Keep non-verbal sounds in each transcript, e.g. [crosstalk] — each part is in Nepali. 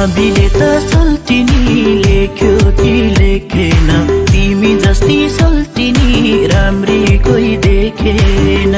नाभिले त सल्टिनी लेख्यो कि लेखेन? तिमी जस्ती सल्टिनी राम्री कोही देखेन।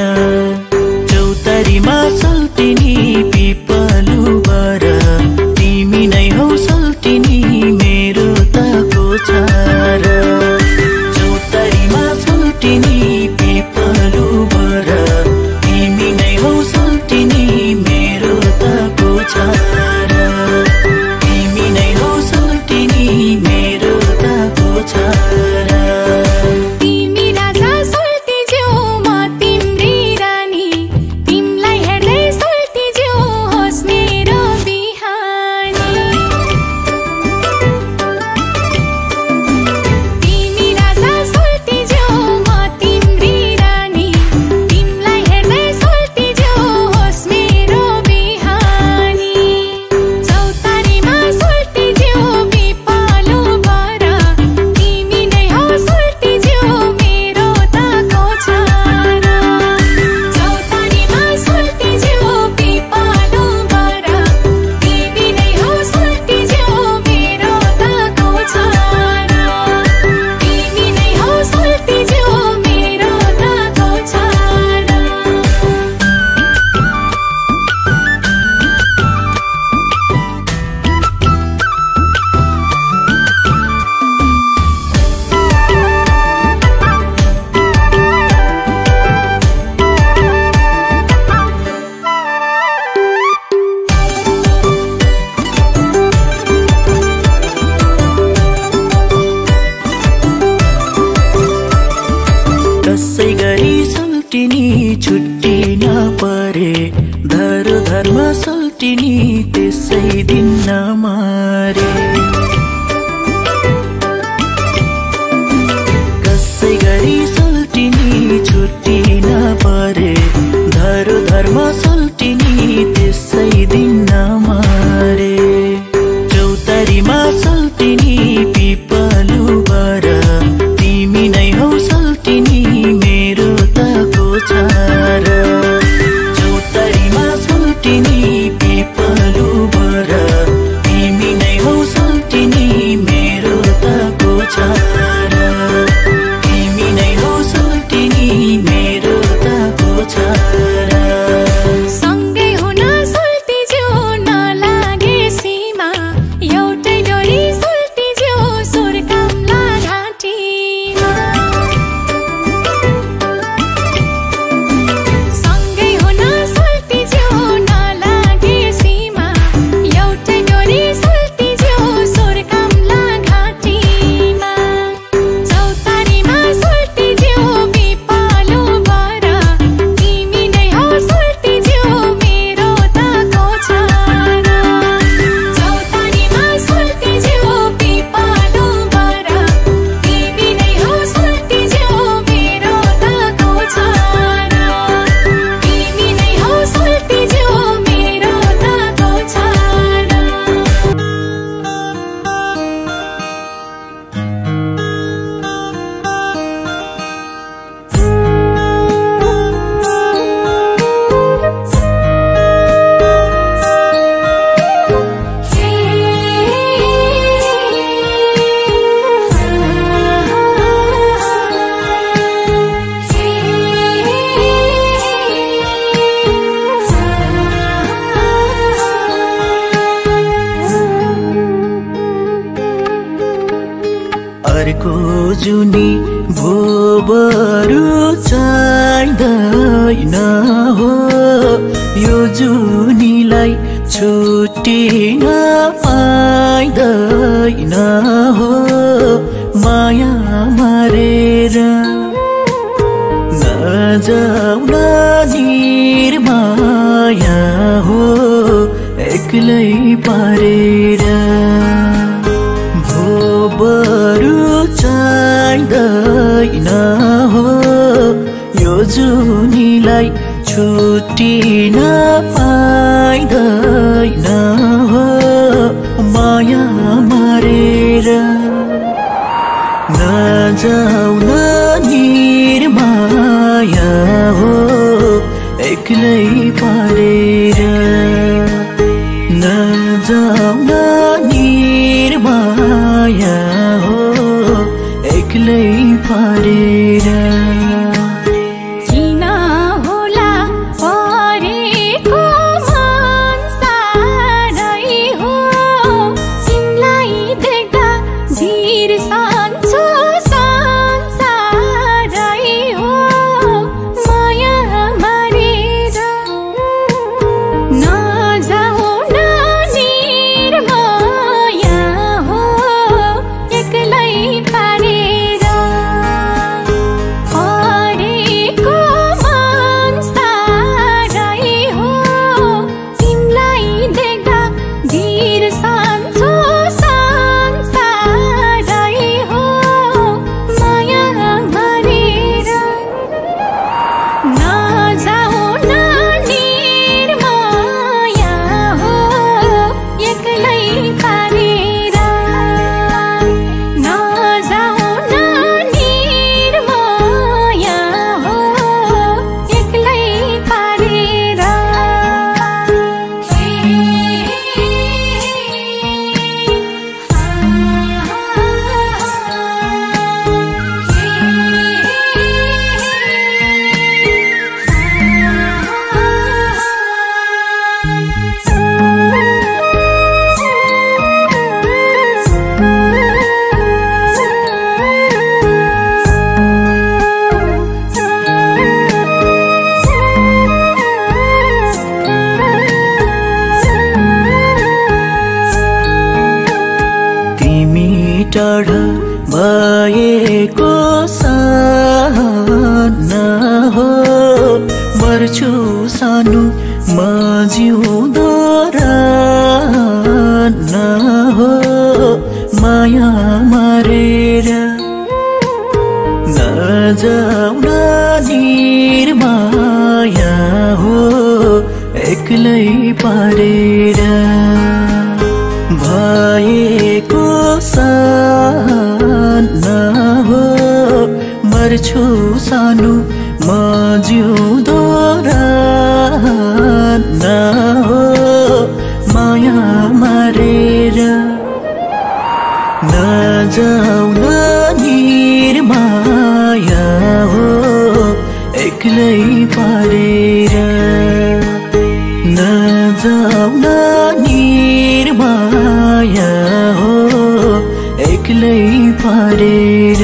एक्लै पारेर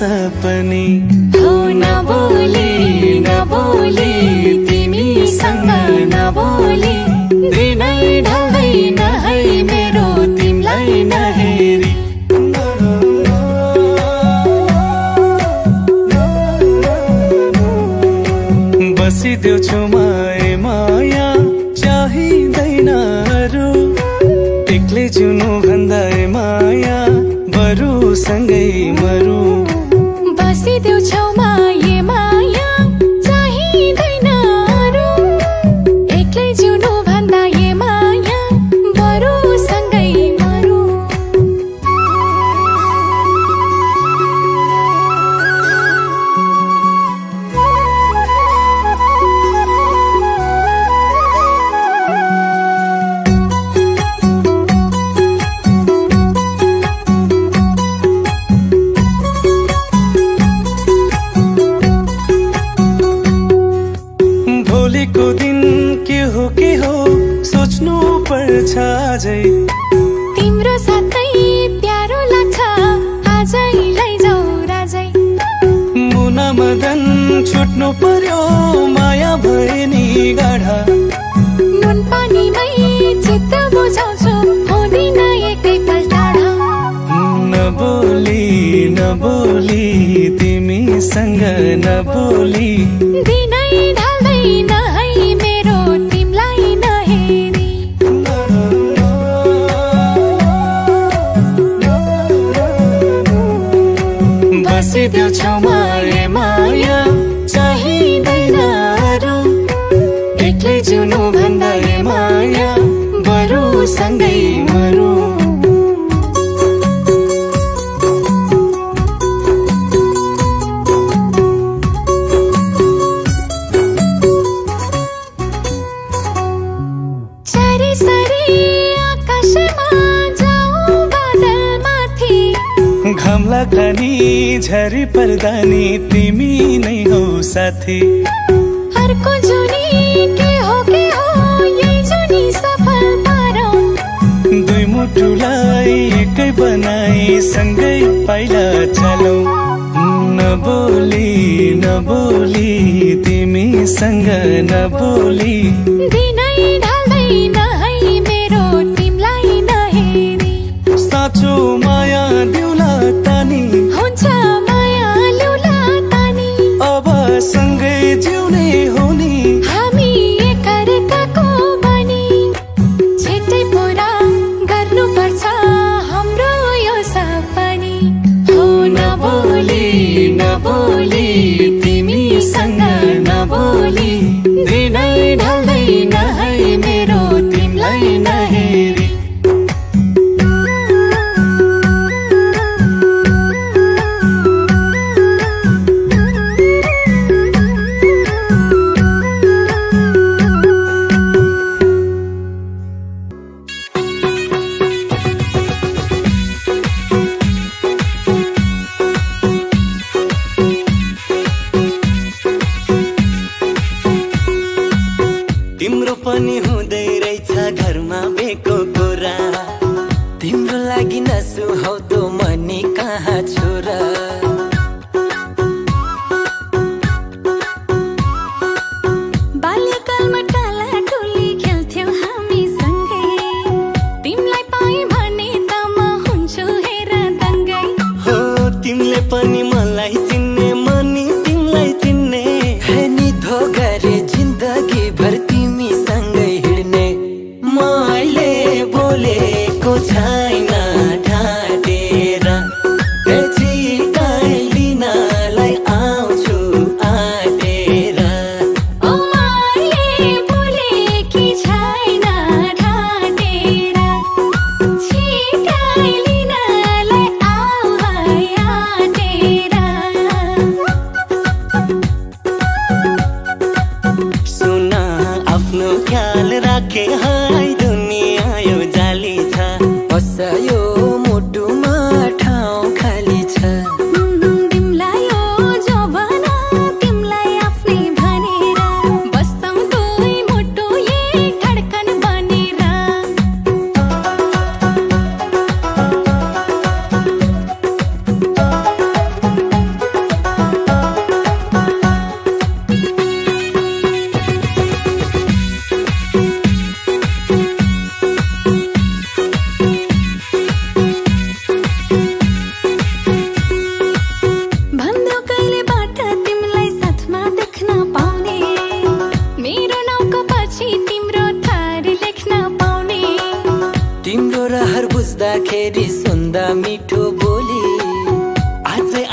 सपनी हो तिमी नबोले तिमीसँग बोले, दिनै ढल्दै है मेरो तिमीलाई नहेरी बसिदेऊ छु माए माया चाहिँदैन अरू। एक्लै जुनु भन्दा माया बरु सँगै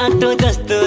बाटो जस्तो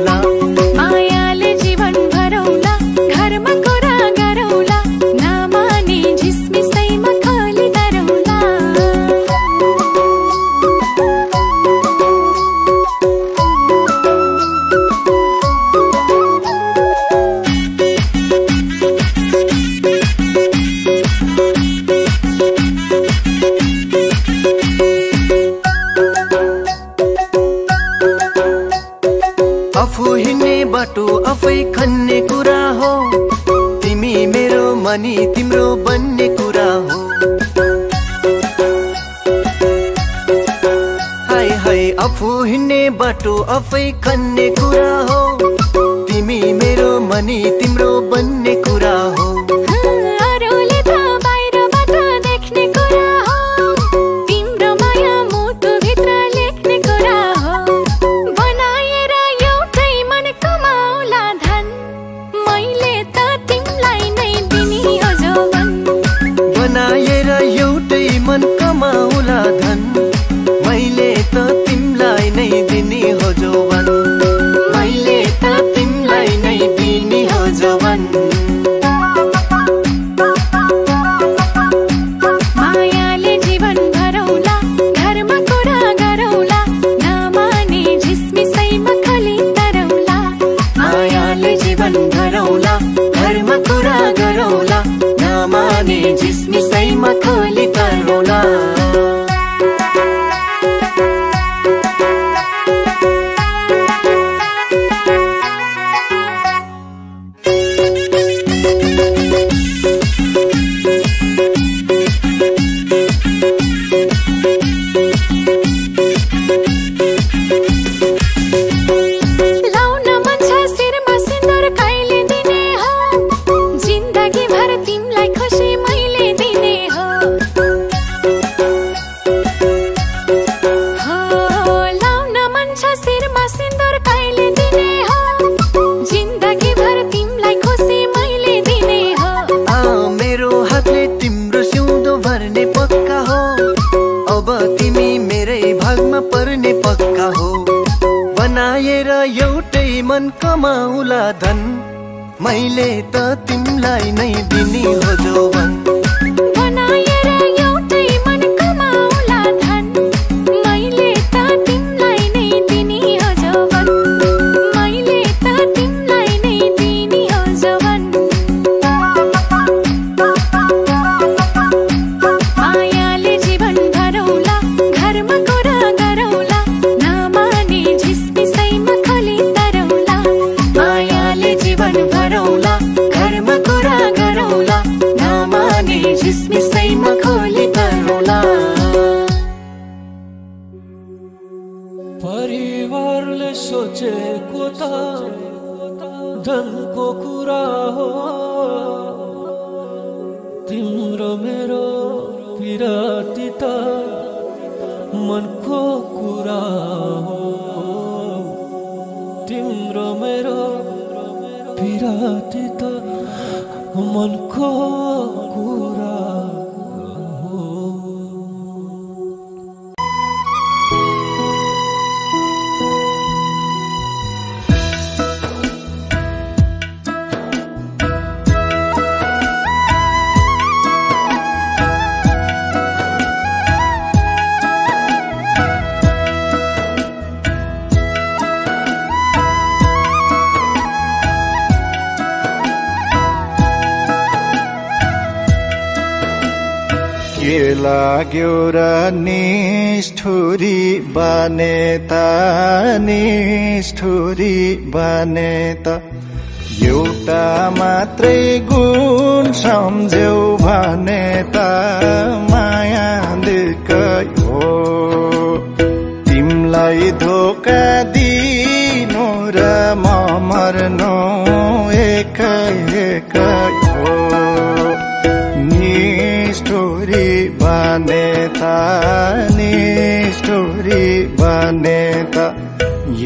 निष्ठुरी बने त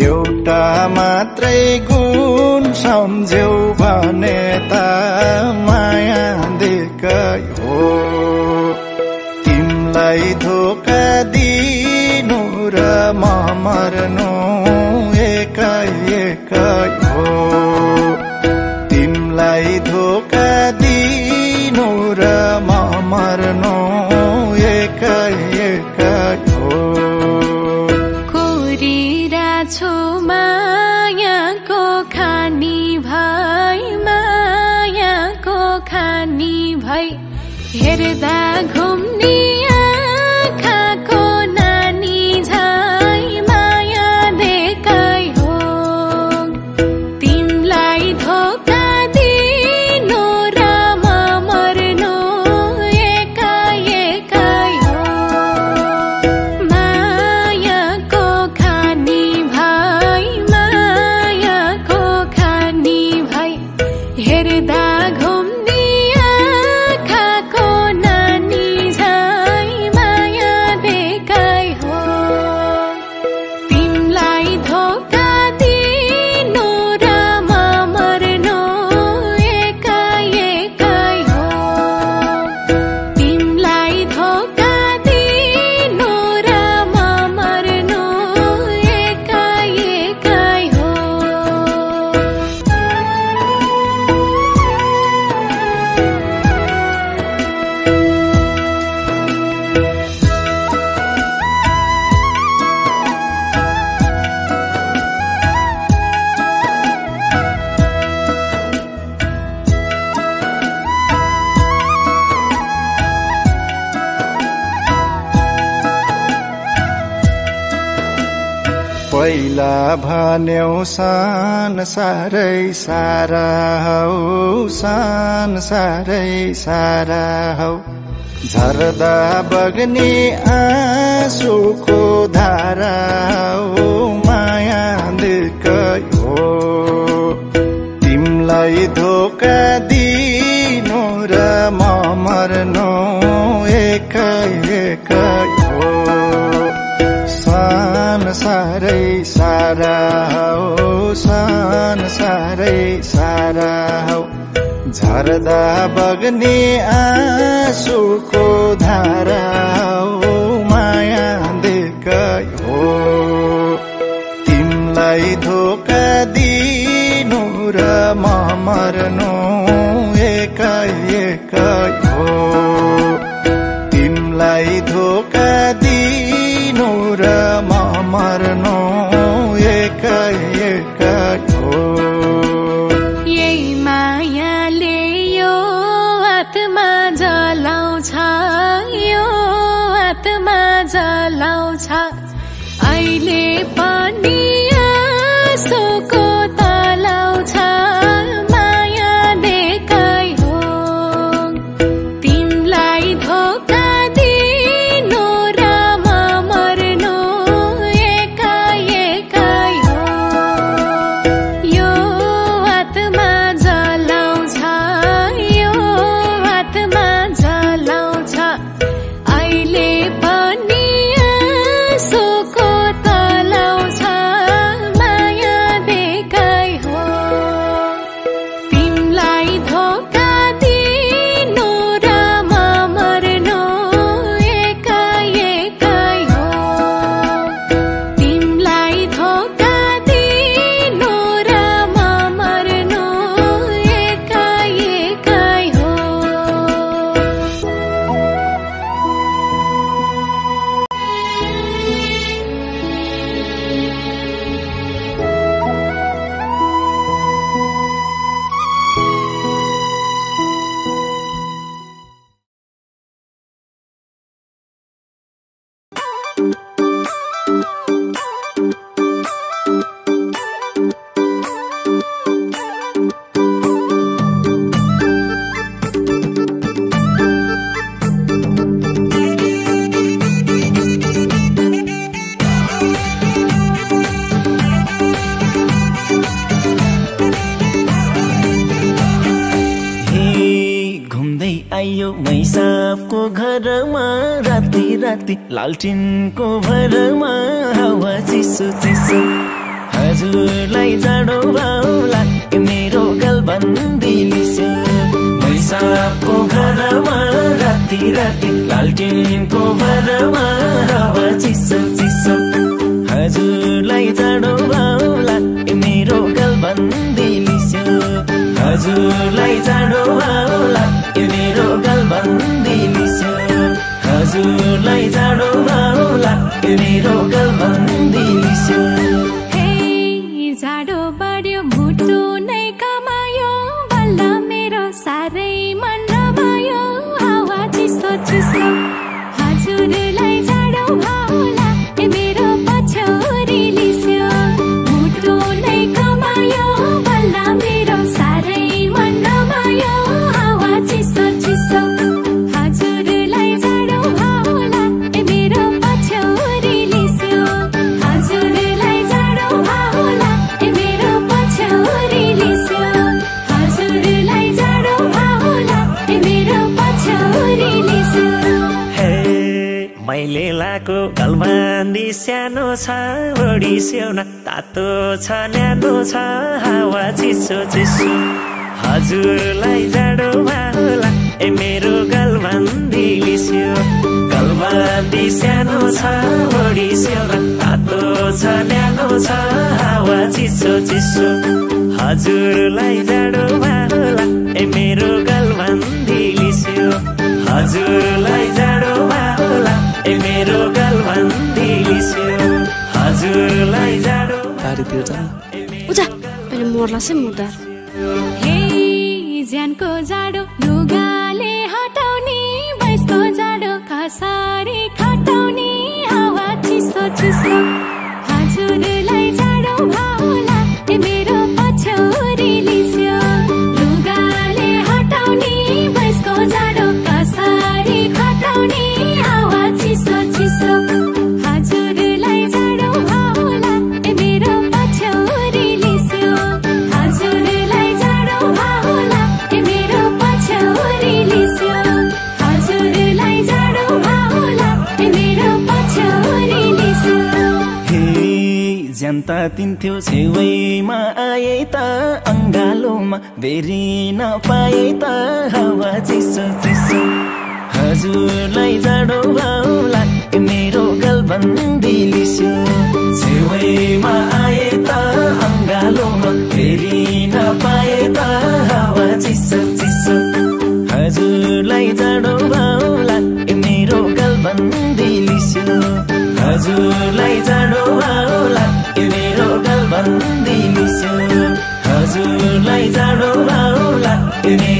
एउटा मात्रै गुण सम्झ्यौ भने त माया दिकै हो तिमलाई धोका दिनु र म मर्नु एकै एकै हो तिमलाई धोका दिनु र म मर्नु कोरिरा छु मायाको खानी भाइ मायाको खानी भाइ हेर्दा भन्यौ सान सारै हौ सान सारै सारा हौ। झर्दा बग्ने आँसुको धारा हौ माया हो। तिमलाई धोका दिनु र म मर्नु एकै एकै। सारै सारा हौ सान सारै सारा हौ। झर्दा बग्ने आँसुको धारा हौ माया दिकै हो। तिमलाई धोका दिनु र म मर्नु एकै एकै हो। तिमलाई धोका म मर्नु लालटिनको भरमा चिसो चिसो। हजुरलाई टाढो भाउला मेरो गलबन्दी लिस्यो। हजुरलाई टाढो भाउला मेरो गलबन्दी लिस्यो। हजुरलाई टाढो भाउला मेरो गलबन्दी लिस्यो। बढी सानो छ बढी स्याउना। तातो छ न्यानो छ हावा चिसो चिसो। हजुरलाई जाडो होला ए मेरो गलबन्दी लिस्यो। गलबन्दी सानो छ बढी स्याउना। तातो छ न्यानो छ हावा चिसो चिसो। हजुरलाई जाडो होला ए मेरो गलबन्दी लिस्यो। हजुरलाई जाडो ए मेरो गलबन्दी लिस्यो हजुरलाई जाडो तारी पिर जान उजा अहिले मर्ला से मुर्दा। हे ज्यानको जाडो लुगाले हटाउने बसको जाडो खसारी खटाउने हावा चिसो चिसो। हजुरलाई तातिन्थ्यो छेउमा आए त अङ्गालोमा बेरी नपाए त हावा चिसो चिसो। हजुरलाई जाडो भाउला मेरो गलबन्दी लिसो छेउमा आए त happening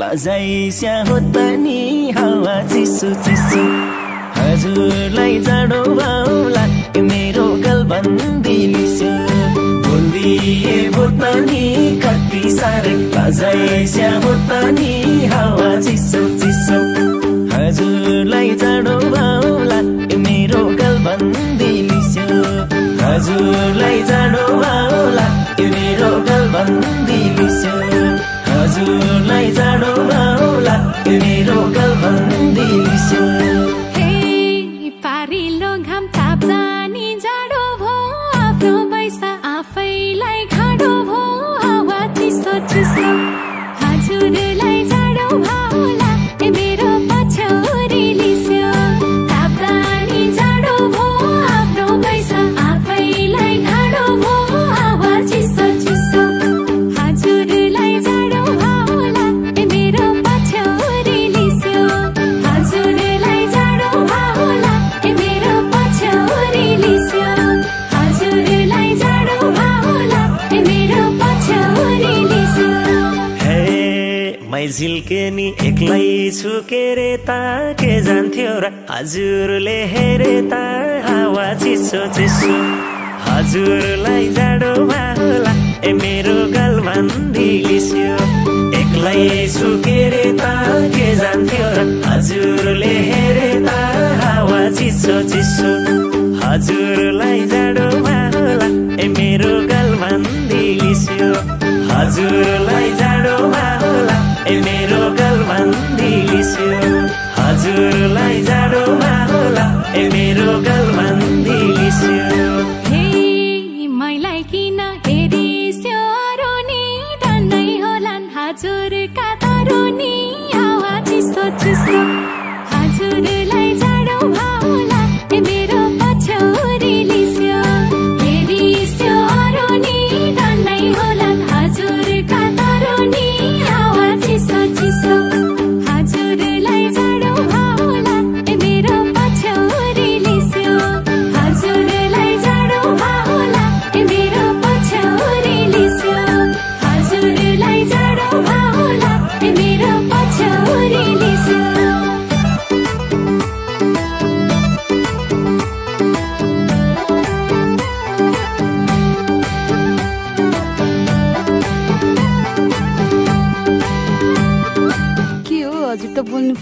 लजाइस्या हो त नि हावा चिसो चिसो। हजुरलाई जाडो बाउला मेरो गलबन्दी लिसो बोलिदिए भो त नि कति साह्रै लजाइस्या हो त नि हावा चिसो चिसो। हजुरलाई जाडो बाउला मेरो गलबन्दी लिस्यो हजुरलाई जाडो बाउला मेरो गलबन्दी लिस्यो हजुरलाई जाडो बाउला मेरो गलबन्दी लिस्यो छु के के जान्थ्यो र हजुरले हेरे ता हावा चिसो चिसो। हजुरलाई जाडो भाला ए मेरो लिस्यो। एक्लै छु के के जान्थ्यो र हजुरले हेरे ता हावा चिसो चिसो। हजुरलाई जाडो भाला ए मेरो लिस्यो। हजुरलाई जाडो भाला हजुरलाई जाडो भाला ए मेरो गलबन्दी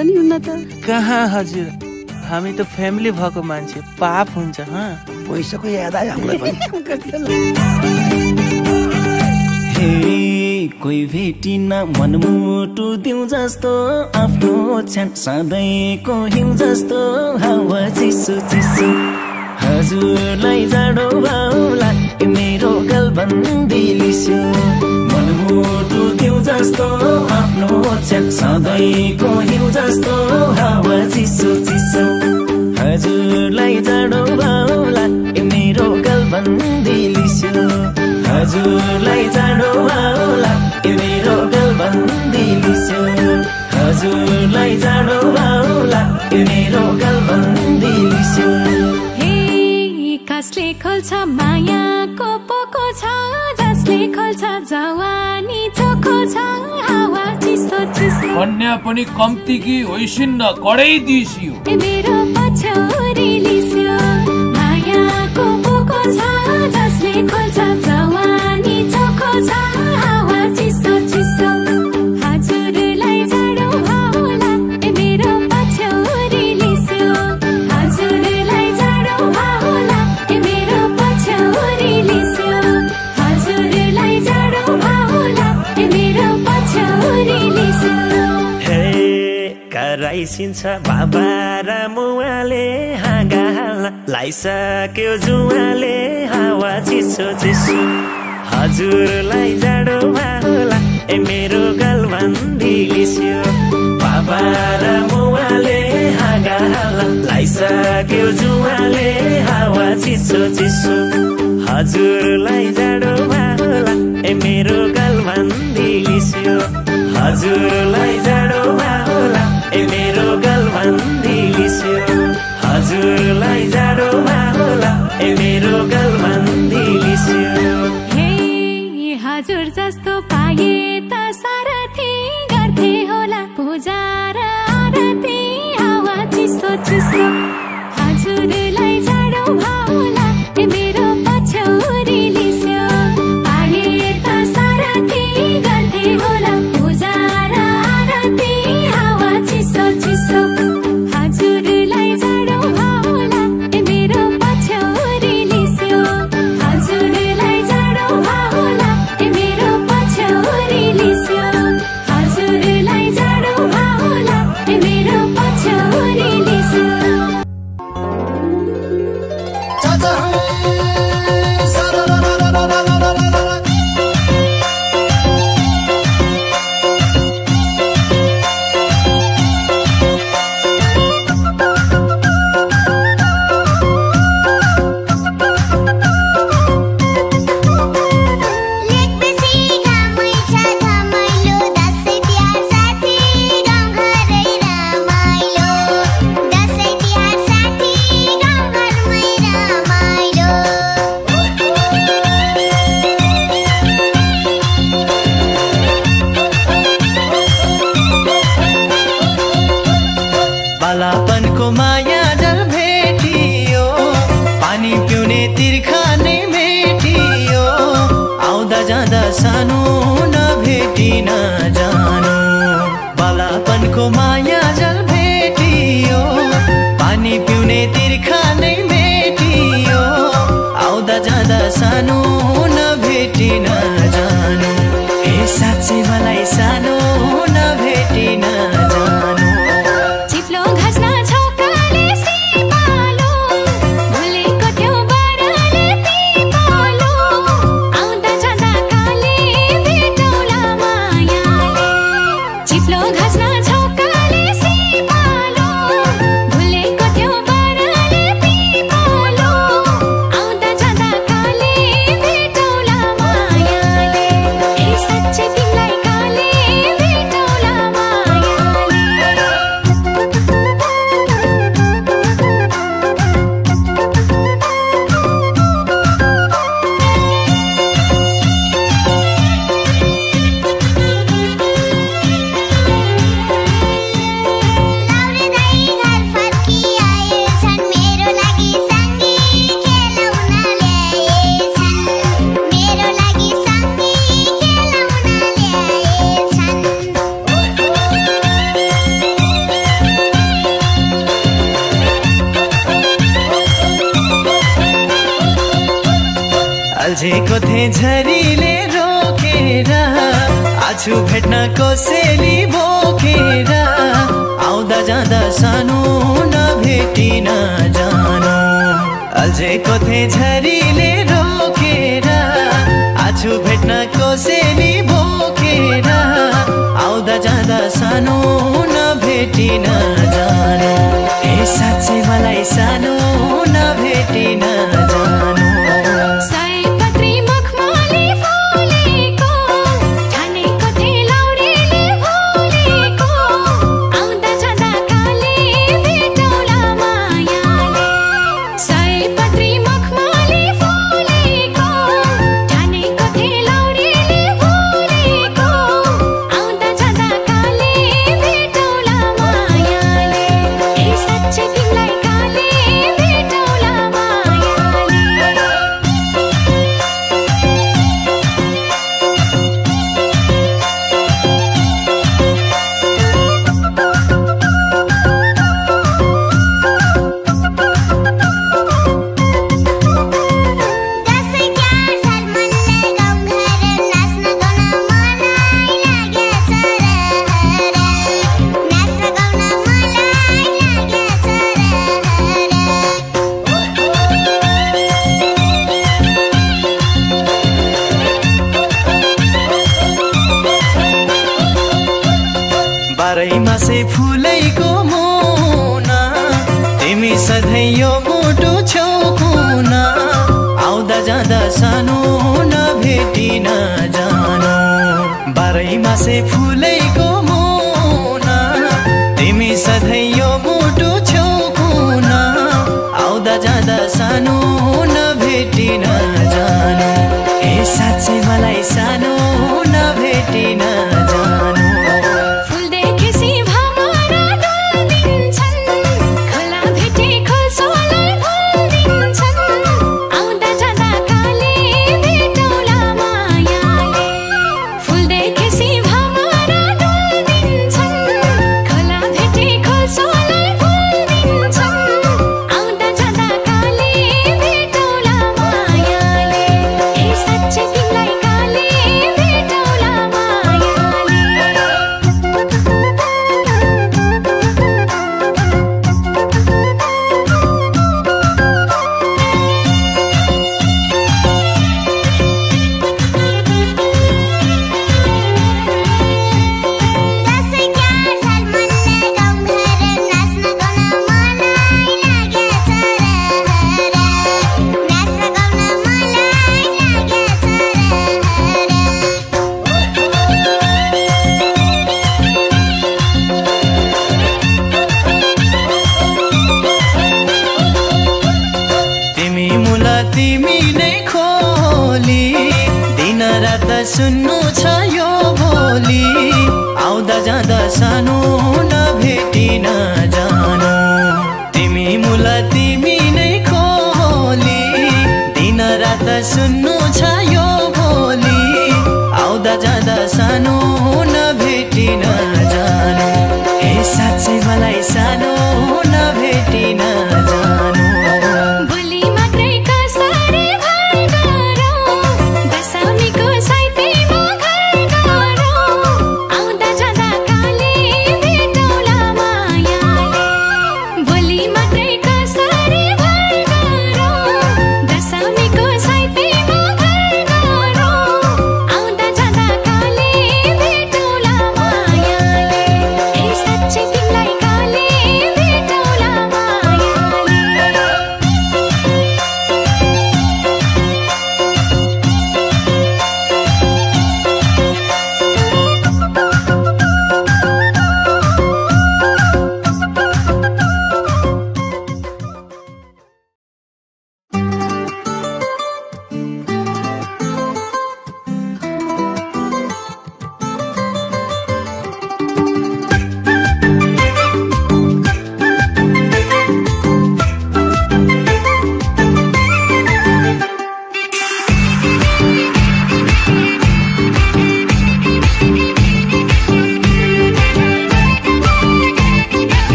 पनि हुन्न त। कहाँ हजुर? हामी त फ्यामिली भएको मान्छे पाप हुन्छ हँ? पैसाको याद आयो हामीलाई पनि। [laughs] हे कोही भेटिन मनमुटु दिउँ जस्तो आफ्नो छ्यान सधैँको हिउँ जस्तो हावा चिसो चिसो। हजुरलाई जाडो भाउला मेरो गलबन्दी मनमुटु दिउँ जस्तो आफ्नो छ्यान सधैँको हिउँ जस्तो। हावा चिसो चिसो हजुरलाई जाडो भाउला मेरो गलबन्दी लिस्यो हजुरलाई जाडो भाउला मेरो गलबन्दी लिस्यो हजुरलाई जाडो भाउला मेरो गलबन्दी लिस्यो हे कसले खोल्छ मायाको पोको छ कन्या पनि कम्ती कि होइसिन्न कडै दिसियो कराइसिन्छ बाबा र मुवाले हाँगा लाइसक्यो जुवाले हावा चिसो चिसो। हजुरलाई जाडो भाउला ए मेरो गलबन्दी लिस्यो बाबा र मुवाले हाँगा लाइसक्यो जुवाले हावा चिसो चिसो। हजुरलाई जाडो भाउला ए मेरो गलबन्दी लिस्यो हजुरलाई जाडो भाउला ए मेरो Emilio Gato. कतै झरीले रोकेर। आछु भेट्न कसैले बोकेर आउँदा जाँदा सानो नभेटिन जान। ए साँच्चै मलाई सानो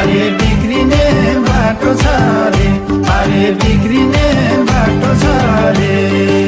अरे बिग्रिने बाटो छ अरे। अरे बिग्रिने बाटो छ अरे।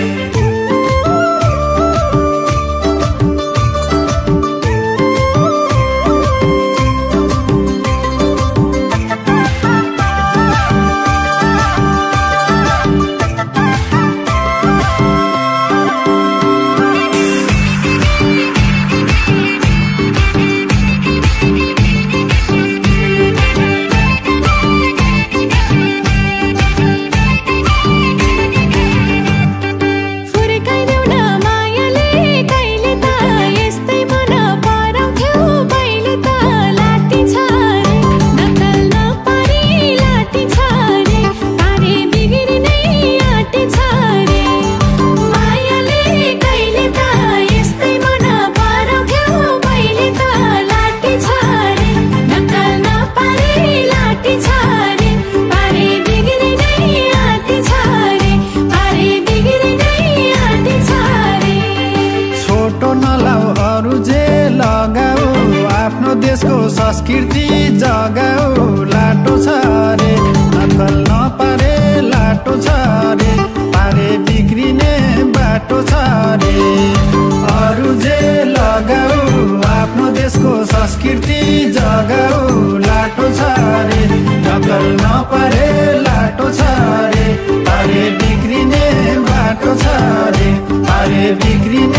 любви к.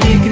vi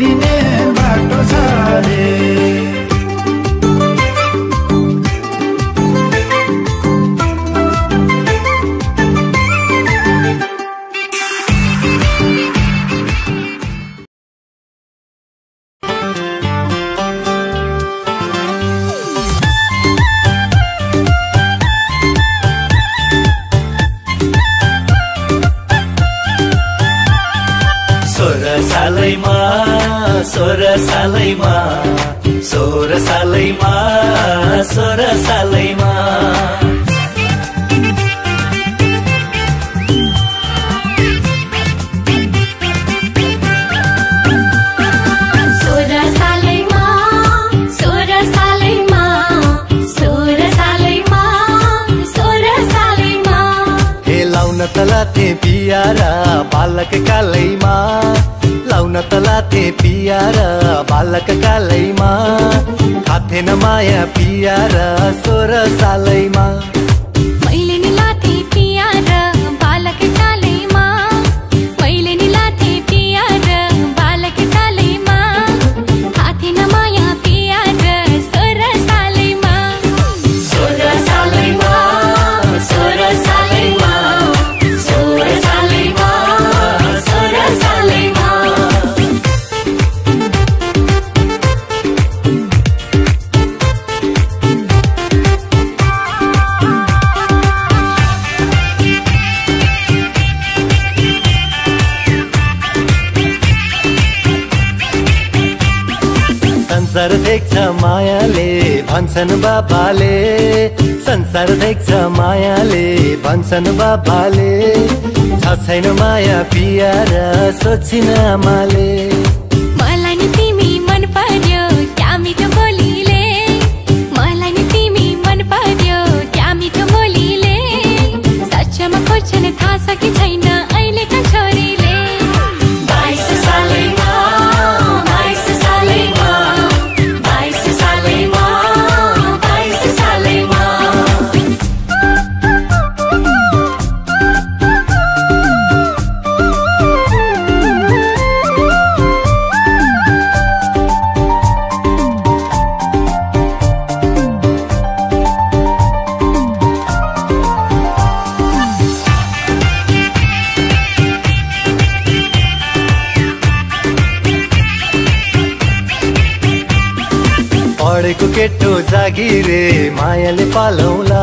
जागिरे मायाले पालौला.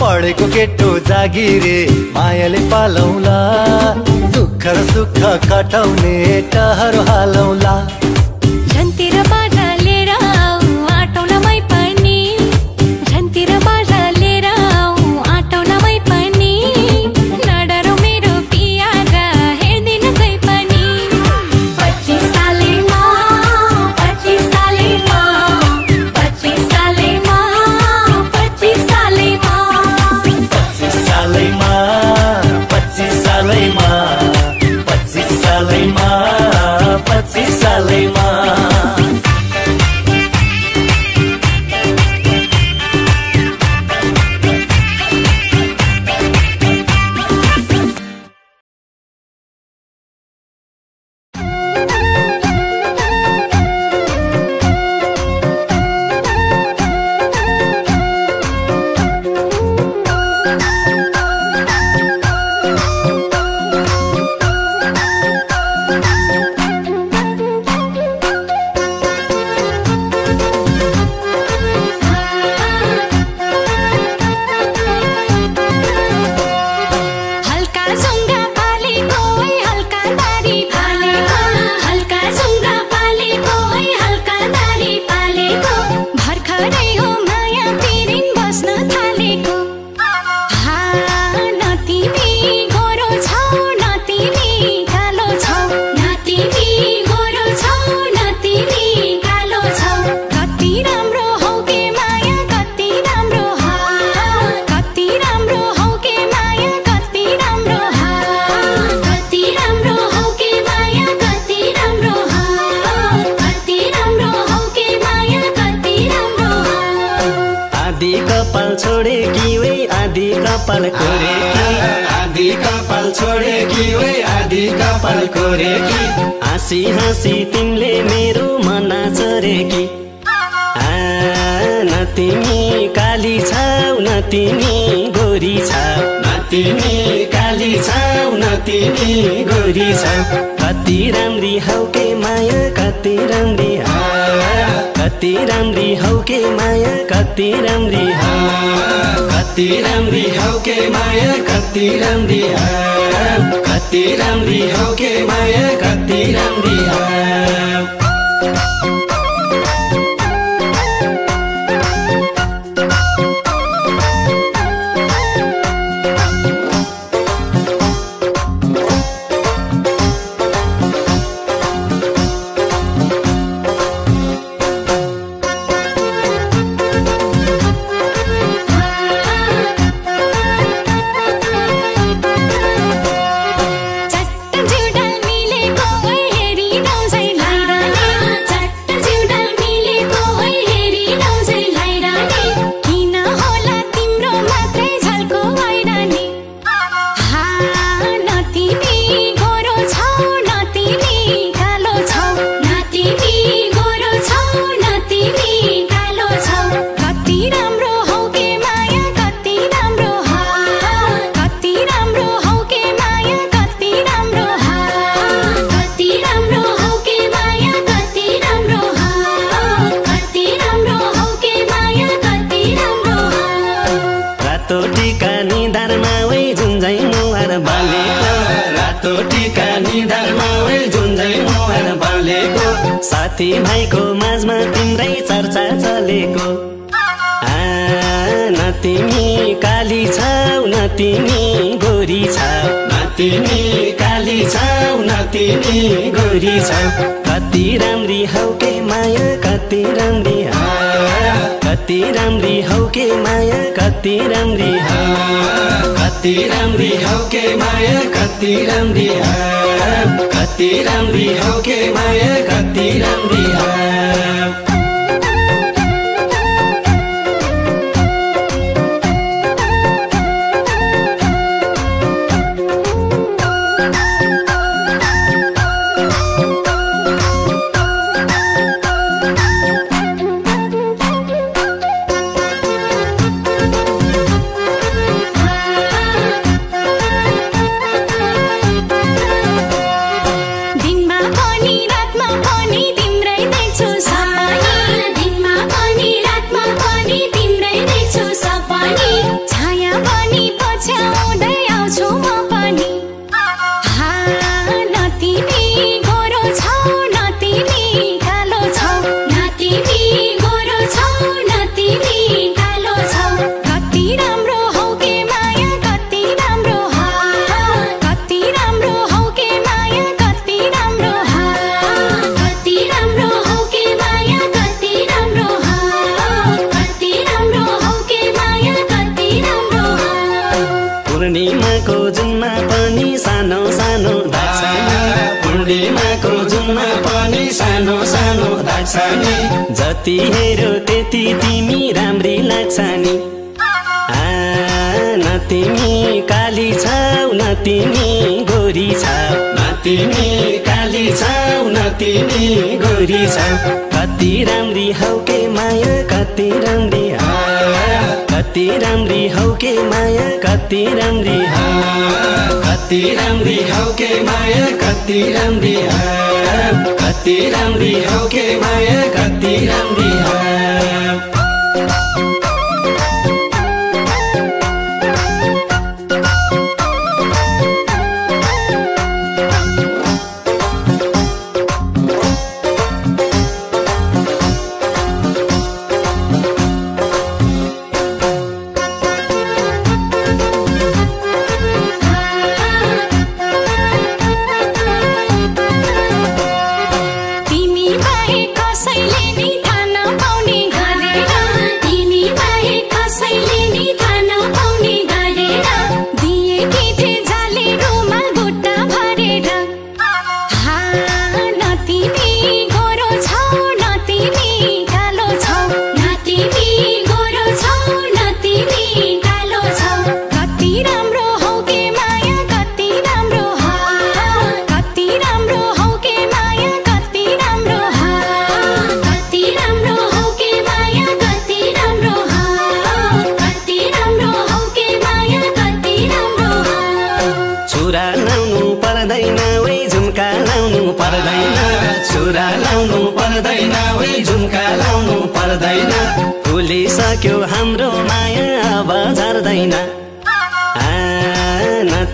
पढेको केटो जागिरे मायाले पालौला. दुःख र सुख कटाउने टहरू हालौला। गोरी छ। कति राम्री हौ के माया कति राम्री हा। कति राम्री हौ के माया कति राम्री हा। कति राम्री हौ के माया कति राम्री हा। कति राम्री हौ के माया कति राम्री हा। जति हेरो त्यति तिमी राम्री लाग्छ नि। आ न तिमी काली छौ न तिमी गोरी छौ। तिमी काली छौ न तिमी गोरी छौ कति राम्री हौ के माया कति राम्री हा। कति राम्री हौ के माया कति राम्री हा। कति राम्री हौ के माया कति राम्री कति राम्री हौ के माया कति राम्री हा।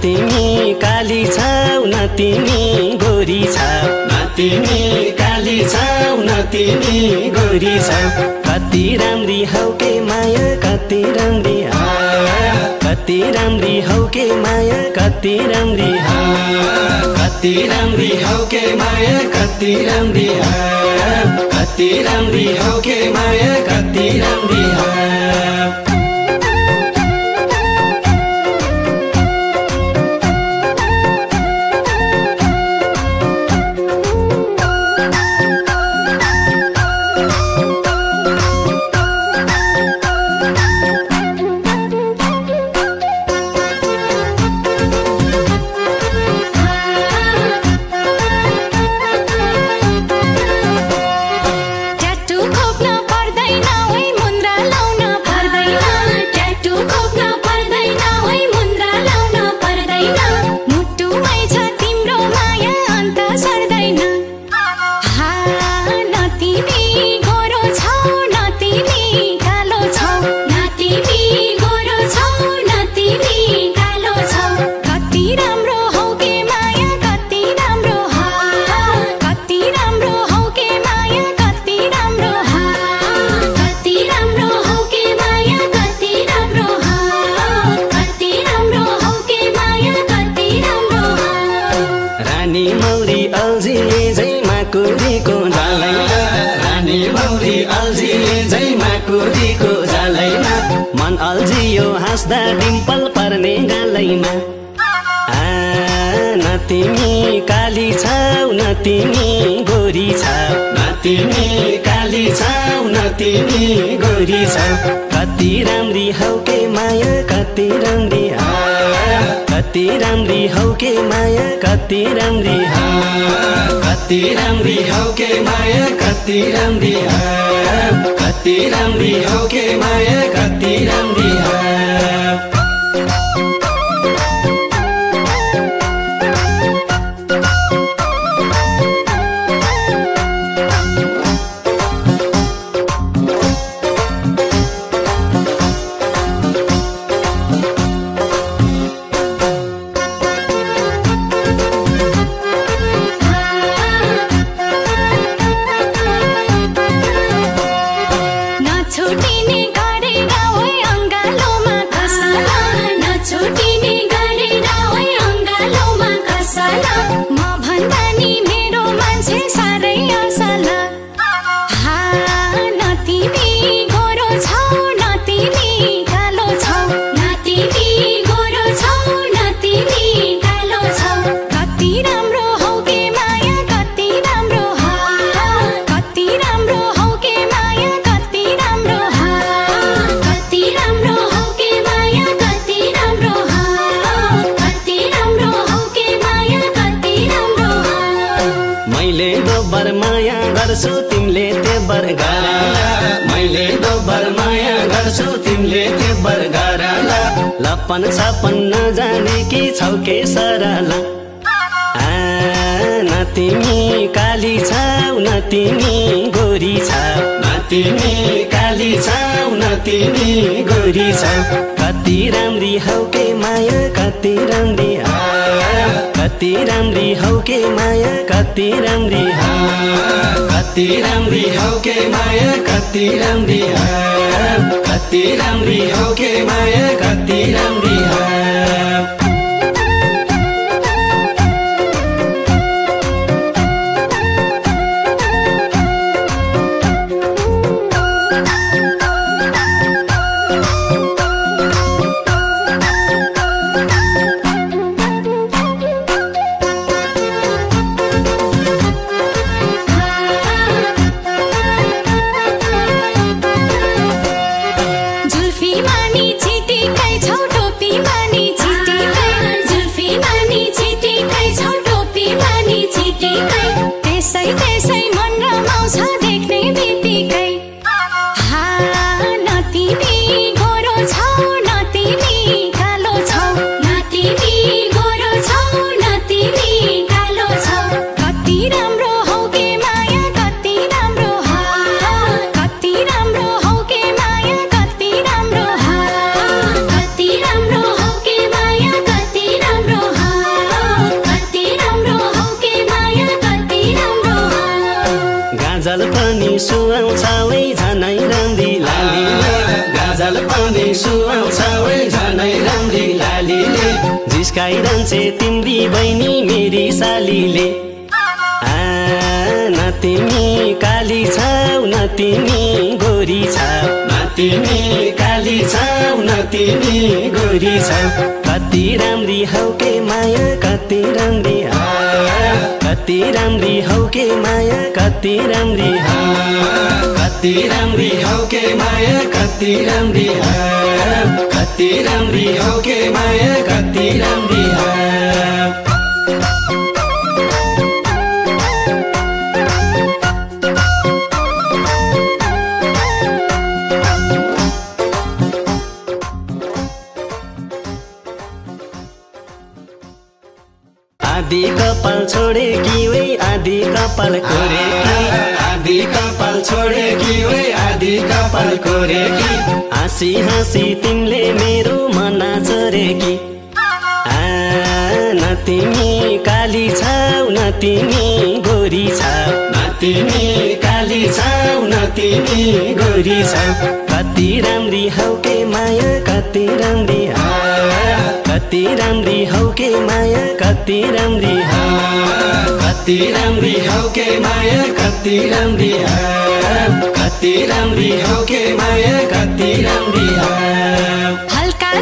नातिनी काली छाउ नातिनी गोरी छ नातिनी काली छाउ नातिनी गोरी छ कति राम्री हौ के माया कति राम्री कति राम्री हौ के माया कति राम्री कति राम्री हौ के माया कति राम्री कति राम्री हौ के माया कति राम्री तिमी गोरी छौ। काली छौ न तिमी गोरी छौ। कति राम्री हौ के माया कति राम्री हौ। कति राम्री हौ के माया कति राम्री हौ। कति राम्री हौ के माया कति राम्री हौ। कति राम्री हौ के माया कति राम्री जिस्काइरहन्छे तिम्री बहिनी मेरी सालीले। आ, न तिमी काली छौ न तिमी गोरी छौ। तिमी काली छौ न तिमी गोरी छौ। कति राम्री हौ के माया कति राम्री कति राम्री हौ के माया कति राम्री कति राम्री हौ के माया कति राम्री कति राम्री हौ के माया कति राम्री आदि कपाल छोडे कि वै आदि कपाल कोरे कि आदि कपाल छोडे कि वै आदि कपाल कोरे कि हाँसी हाँसी तिमीले मेरो मना चोरे कि आ, न तिमी काली छौ न तिमी गोरी छौ न तिमी काली छौ न तिमी गोरी छौ कति राम्री हौ के माया कति राम्री हौ। कति राम्री हौ के माया कति राम्री कति राम्री हौ के माया कति राम्री कति राम्री हौ के माया कति राम्री हल्का